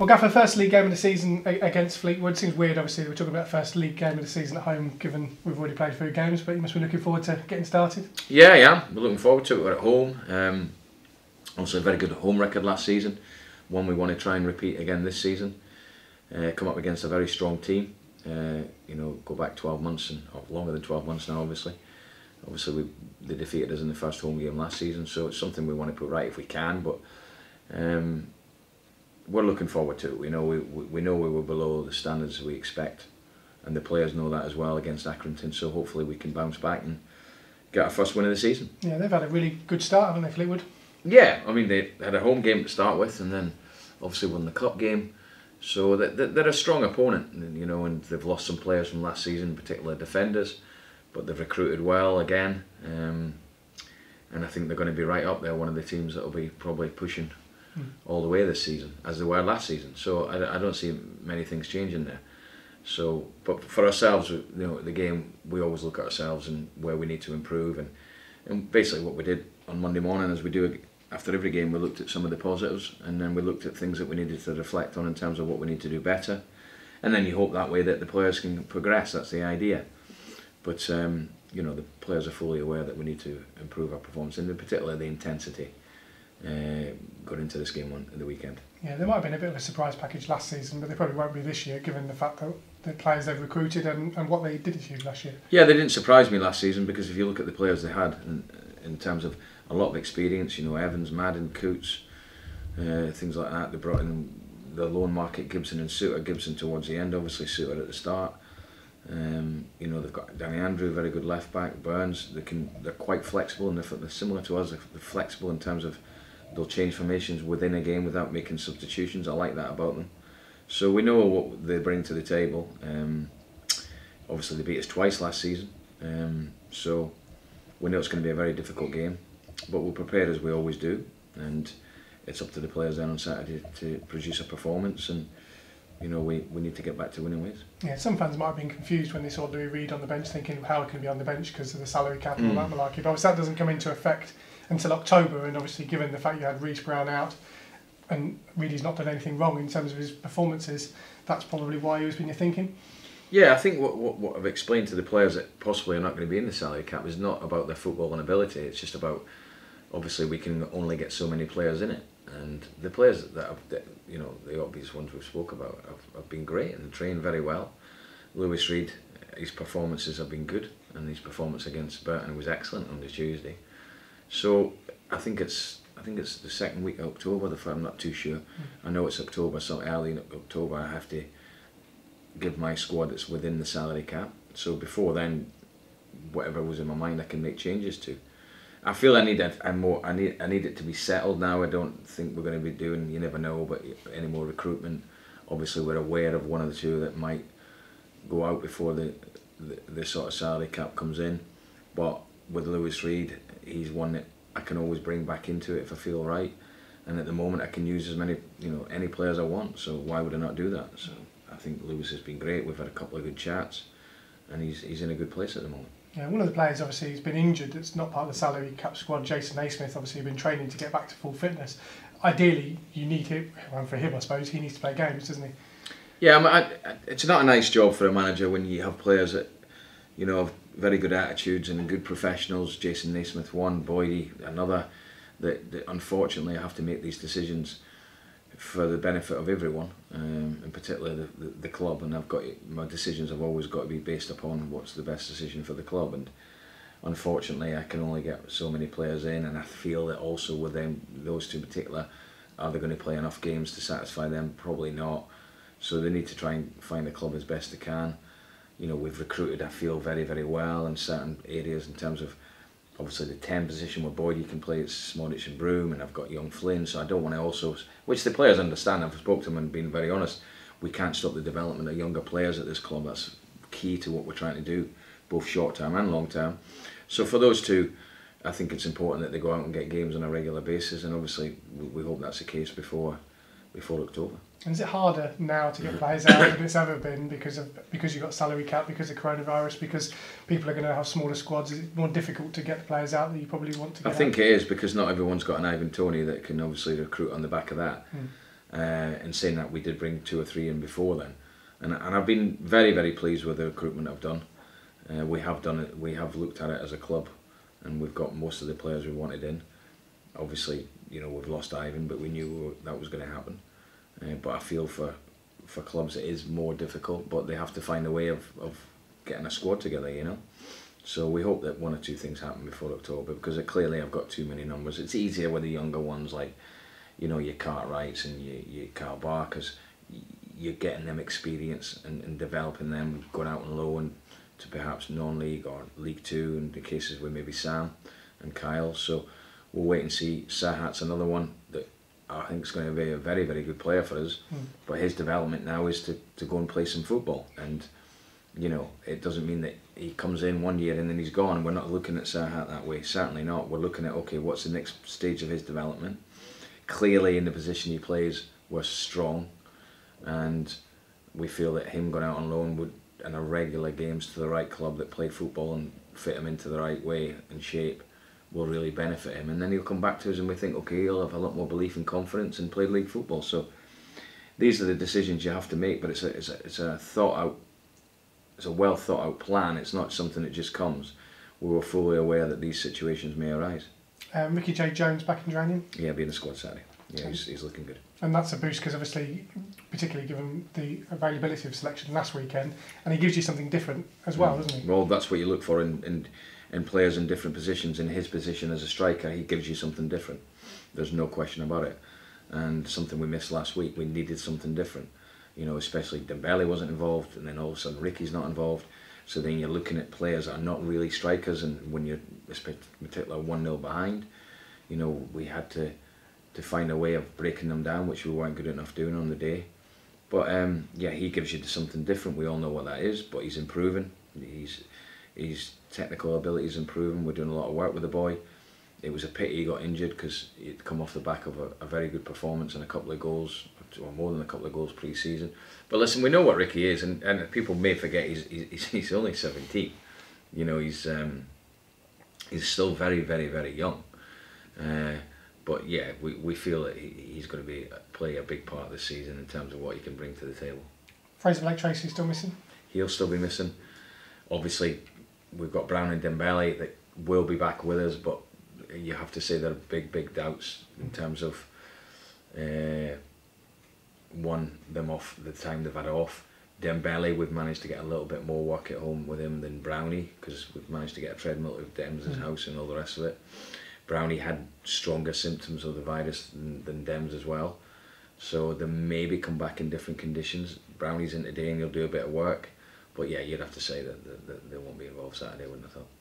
Well, Gaffer, first league game of the season against Fleetwood seems weird. Obviously, we're talking about first league game of the season at home, given we've already played three games. But you must be looking forward to getting started. Yeah, yeah, we're looking forward to it. We're at home. Um, also, a very good home record last season. One we want to try and repeat again this season. Uh, come up against a very strong team. Uh, you know, go back 12 months and longer than 12 months now, obviously. Obviously, we, they defeated us in the first home game last season, so it's something we want to put right if we can. But um, we're looking forward to it. We know we, we know we were below the standards we expect, and the players know that as well against Accrington. So hopefully we can bounce back and get our first win of the season. Yeah, they've had a really good start, haven't they, Fleetwood? Yeah, I mean they had a home game to start with, and then obviously won the cup game. So they're a strong opponent, you know, and they've lost some players from last season, particularly defenders, but they've recruited well again. Um, and I think they're going to be right up there, one of the teams that will be probably pushing mm. all the way this season, as they were last season. So I, I don't see many things changing there. So, but for ourselves, you know, the game we always look at ourselves and where we need to improve, and and basically what we did on Monday morning, as we do after every game, we looked at some of the positives, and then we looked at things that we needed to reflect on in terms of what we need to do better, and then you hope that way that the players can progress. That's the idea. But um, you know, the players are fully aware that we need to improve our performance, and in particular the intensity uh, got into this game on the weekend. Yeah, there might have been a bit of a surprise package last season, but they probably won't be this year, given the fact that the players they've recruited and, and what they did achieve last year. Yeah, they didn't surprise me last season because if you look at the players they had in, in terms of a lot of experience, you know, Evans, Madden, Coutts, uh, things like that. They brought in the loan market, Gibson and Souttar. Gibson towards the end, obviously Souttar at the start. Um, you know they've got Danny Andrew, very good left back. Burns, they can they're quite flexible and they're, they're similar to us. They're flexible in terms of they'll change formations within a game without making substitutions. I like that about them. So we know what they bring to the table. Um, obviously, they beat us twice last season, um, so we know it's going to be a very difficult game. But we'll prepare as we always do, and it's up to the players then on Saturday to produce a performance and you know, we, we need to get back to winning ways. Yeah, some fans might have been confused when they saw Louis Reed on the bench, thinking how can he be on the bench because of the salary cap and mm. all that malarkey. But obviously that doesn't come into effect until October, and obviously given the fact you had Reece Brown out, and Reedy's not done anything wrong in terms of his performances, that's probably why he was been your thinking. Yeah, I think what, what, what I've explained to the players that possibly are not going to be in the salary cap is not about their footballing ability. It's just about obviously we can only get so many players in it, and the players that have, that, you know, the obvious ones we've spoke about have, have been great and trained very well. Louis Reed, his performances have been good, and his performance against Burton was excellent on the Tuesday. So I think it's I think it's the second week of October. If I'm not too sure, mm. I know it's October, so early in October I have to give my squad that's within the salary cap. So before then, whatever was in my mind, I can make changes to. I feel I need a, a more I need I need it to be settled now. I don't think we're going to be doing. You never know, but any more recruitment. Obviously, we're aware of one of the two that might go out before the the, the sort of salary cap comes in. But with Louis Reed, he's one that I can always bring back into it if I feel right. And at the moment, I can use as many, you know, any players I want. So why would I not do that? So I think Louis has been great. We've had a couple of good chats, and he's he's in a good place at the moment. Yeah, one of the players obviously he's been injured. It's not part of the salary cap squad. Jason Naismith obviously been training to get back to full fitness. Ideally, you need him. Well, for him, I suppose he needs to play games, doesn't he? Yeah, I mean, I, it's not a nice job for a manager when you have players that, you know, very good attitudes and good professionals. Jason Naismith one, Boydie another. That, that unfortunately I have to make these decisions for the benefit of everyone, um, in particular the, the, the club. And I've got my decisions have always got to be based upon what's the best decision for the club. And unfortunately, I can only get so many players in, and I feel that also with them, those two in particular, are they going to play enough games to satisfy them? Probably not. So they need to try and find the club as best they can you know, we've recruited, I feel, very, very well in certain areas in terms of obviously the 10 position where Boyd you can play, it's Szmodics and Broom, and I've got young Flynn, so I don't want to also, which the players understand, I've spoken to them and been very honest, we can't stop the development of younger players at this club, that's key to what we're trying to do, both short term and long term. So for those two, I think it's important that they go out and get games on a regular basis, and obviously we hope that's the case before before October. And is it harder now to get players out than it's ever been because of because you've got salary cap, because of coronavirus, because people are going to have smaller squads? Is it more difficult to get the players out that you probably want to get I think out? it is because not everyone's got an Ivan Toney that can obviously recruit on the back of that. Mm. Uh, and saying that we did bring two or three in before then, and and I've been very very pleased with the recruitment I've done. Uh, we have done it. We have looked at it as a club, and we've got most of the players we wanted in. Obviously, you know we've lost Ivan, but we knew that was going to happen. Uh, but I feel for for clubs it is more difficult, but they have to find a way of, of getting a squad together, you know. So we hope that one or two things happen before October because clearly I've got too many numbers. It's easier with the younger ones like, you know, your Cartwrights and your, your Carl Barkers. You're getting them experience and, and developing them, going out on loan to perhaps non-league or League Two in the cases where maybe Sam and Kyle. So we'll wait and see. Serhat's another one I think is going to be a very, very good player for us. Mm. But his development now is to, to go and play some football. And, you know, it doesn't mean that he comes in one year and then he's gone. We're not looking at Serhat that way. Certainly not. We're looking at, okay, what's the next stage of his development? Clearly, in the position he plays, we're strong. And we feel that him going out on loan would, and a regular games to the right club that played football and fit him into the right way and shape will really benefit him. And then he'll come back to us and we think, okay, he'll have a lot more belief and confidence and play league football. So these are the decisions you have to make, but it's a, it's a, it's a thought out, it's a well thought out plan. It's not something that just comes. We were fully aware that these situations may arise. Um, Ricky-Jade Jones back in training? Yeah, being in the squad Saturday. Yeah, he's, he's looking good. And that's a boost because obviously, particularly given the availability of selection last weekend, and he gives you something different as well, mm. doesn't he? Well, that's what you look for in, in and players in different positions. In his position as a striker, he gives you something different. There's no question about it. And something we missed last week, we needed something different. You know, especially Dembele wasn't involved, and then all of a sudden Ricky's not involved. So then you're looking at players that are not really strikers, and when you're particular one 0 behind, you know, we had to to find a way of breaking them down, which we weren't good enough doing on the day. But um, yeah, he gives you something different. We all know what that is, but he's improving. He's his technical abilities improving. We're doing a lot of work with the boy. It was a pity he got injured because he'd come off the back of a, a, very good performance and a couple of goals, or more than a couple of goals pre-season. But listen, we know what Ricky is, and, and people may forget he's, he's, he's only 17. You know, he's um, he's still very, very, very young. Uh, but yeah, we, we feel that he, he's going to be play a big part of the season in terms of what he can bring to the table. Frazer Blake-Tracy still missing? He'll still be missing. Obviously, we've got Brown and Dembele that will be back with us, but you have to say there are big, big doubts in terms of uh, one them off the time they've had off. Dembele, we've managed to get a little bit more work at home with him than Brownie because we've managed to get a treadmill at Dems' mm. house and all the rest of it. Brownie had stronger symptoms of the virus than, than Dems as well. So they maybe come back in different conditions. Brownie's in today and he'll do a bit of work. But yeah, you'd have to say that, that, that they won't be involved Saturday, wouldn't have thought.